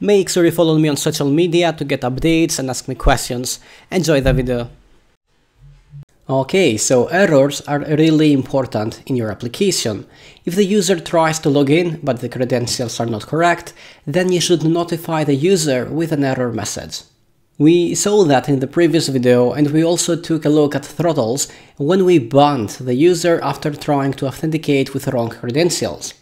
Make sure you follow me on social media to get updates and ask me questions. Enjoy the video. Okay, so errors are really important in your application. If the user tries to log in but the credentials are not correct, then you should notify the user with an error message. We saw that in the previous video and we also took a look at throttles when we banned the user after trying to authenticate with wrong credentials.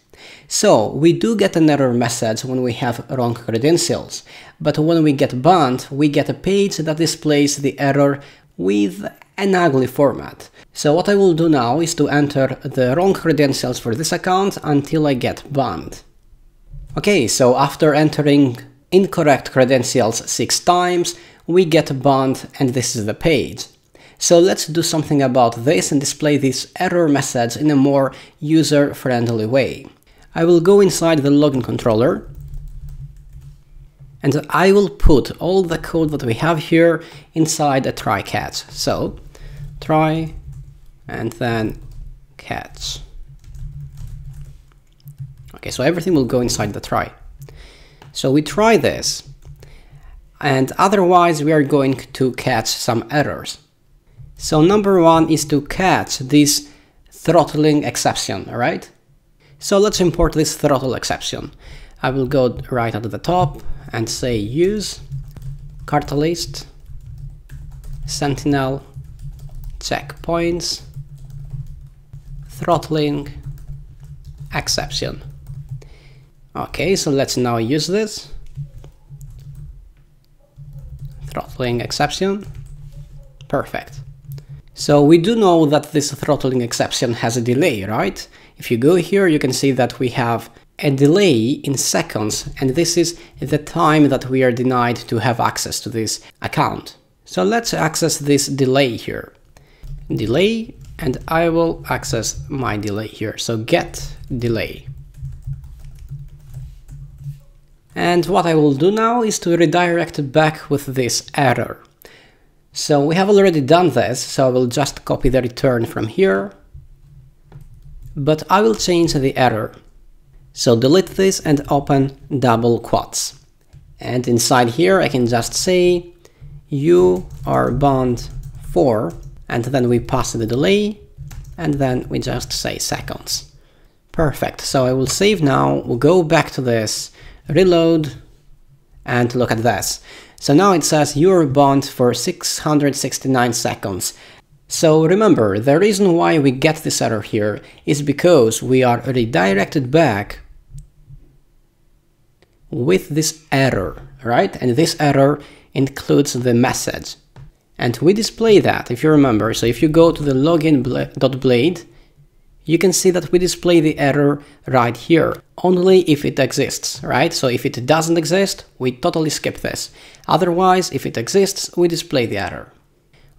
So we do get an error message when we have wrong credentials, but when we get banned, we get a page that displays the error with an ugly format. So what I will do now is to enter the wrong credentials for this account until I get banned. Okay, so after entering incorrect credentials six times, we get banned and this is the page. So let's do something about this and display this error message in a more user-friendly way. I will go inside the login controller and I will put all the code that we have here inside a try catch. So try and then catch. Okay, so everything will go inside the try. So we try this, and otherwise we are going to catch some errors. So number one is to catch this throttling exception, alright? So let's import this throttle exception. I will go right at the top and say use Cartalyst sentinel checkpoints throttling exception. Okay, so let's now use this. Throttling exception. Perfect. So we do know that this throttling exception has a delay, right? If you go here, you can see that we have a delay in seconds, and this is the time that we are denied to have access to this account. So let's access this delay here. Delay, and I will access my delay here. So get delay. And what I will do now is to redirect back with this error. So we have already done this, so I will just copy the return from here. But I will change the error. So delete this and open double quotes. And inside here I can just say you are banned for, and then we pass the delay, and then we just say seconds. Perfect, so I will save now, we'll go back to this, reload, and look at this. So now it says you're banned for 669 seconds. So remember, the reason why we get this error here is because we are redirected back with this error, right? And this error includes the message. And we display that, if you remember. So if you go to the login.blade, you can see that we display the error right here, only if it exists, right? So if it doesn't exist, we totally skip this. Otherwise, if it exists, we display the error.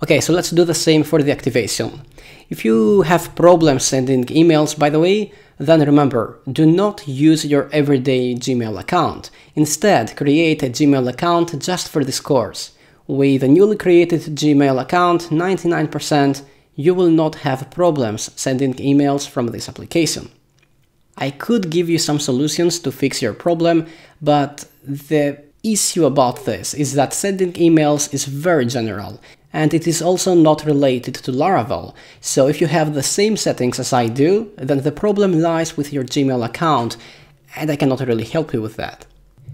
Okay, so let's do the same for the activation. If you have problems sending emails, by the way, then remember, do not use your everyday Gmail account. Instead, create a Gmail account just for this course. With a newly created Gmail account, 99% you will not have problems sending emails from this application. I could give you some solutions to fix your problem, but the issue about this is that sending emails is very general and it is also not related to Laravel. So if you have the same settings as I do, then the problem lies with your Gmail account and I cannot really help you with that.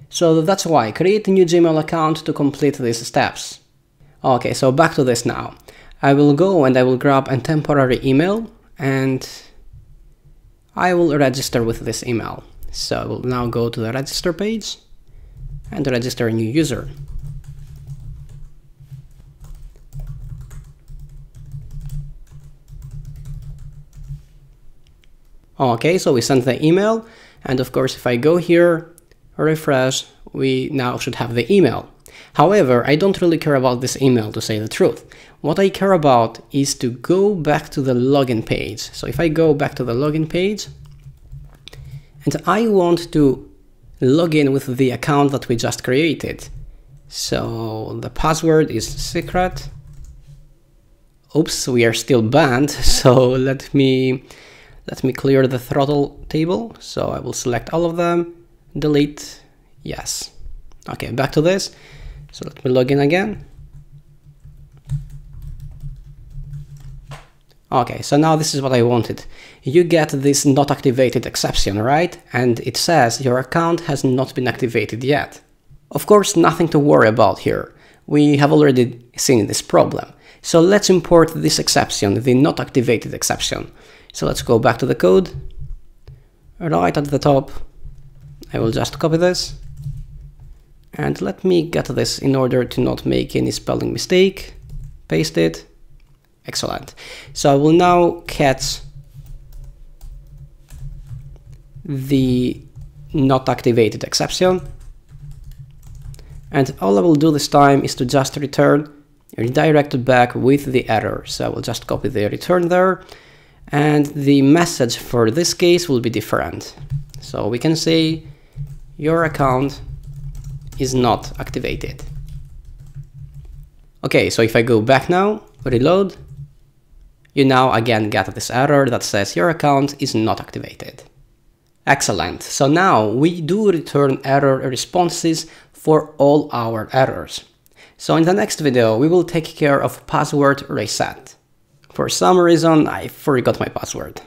So that's why create a new Gmail account to complete these steps. Okay, so back to this now. I will go and I will grab a temporary email and I will register with this email. So I will now go to the register page and register a new user. Okay, so we sent the email and of course if I go here, refresh, we now should have the email. However, I don't really care about this email to say the truth. What I care about is to go back to the login page. So if I go back to the login page and I want to log in with the account that we just created. So the password is secret. Oops, we are still banned. So let me let me clear the throttle table. So I will select all of them, delete, yes. Okay, back to this. So let me log in again. Okay, so now this is what I wanted. You get this not activated exception, right? And it says your account has not been activated yet. Of course, nothing to worry about here. We have already seen this problem. So let's import this exception, the not activated exception. So let's go back to the code. Right at the top, I will just copy this. And let me get this in order to not make any spelling mistake. Paste it. Excellent. So I will now catch the not activated exception. And all I will do this time is to just return redirected back with the error. So I will just copy the return there. And the message for this case will be different. So we can say your account is not activated. Okay, so if I go back now, reload, you now again get this error that says your account is not activated. Excellent, so now we do return error responses for all our errors. So in the next video, we will take care of password reset. For some reason, I forgot my password.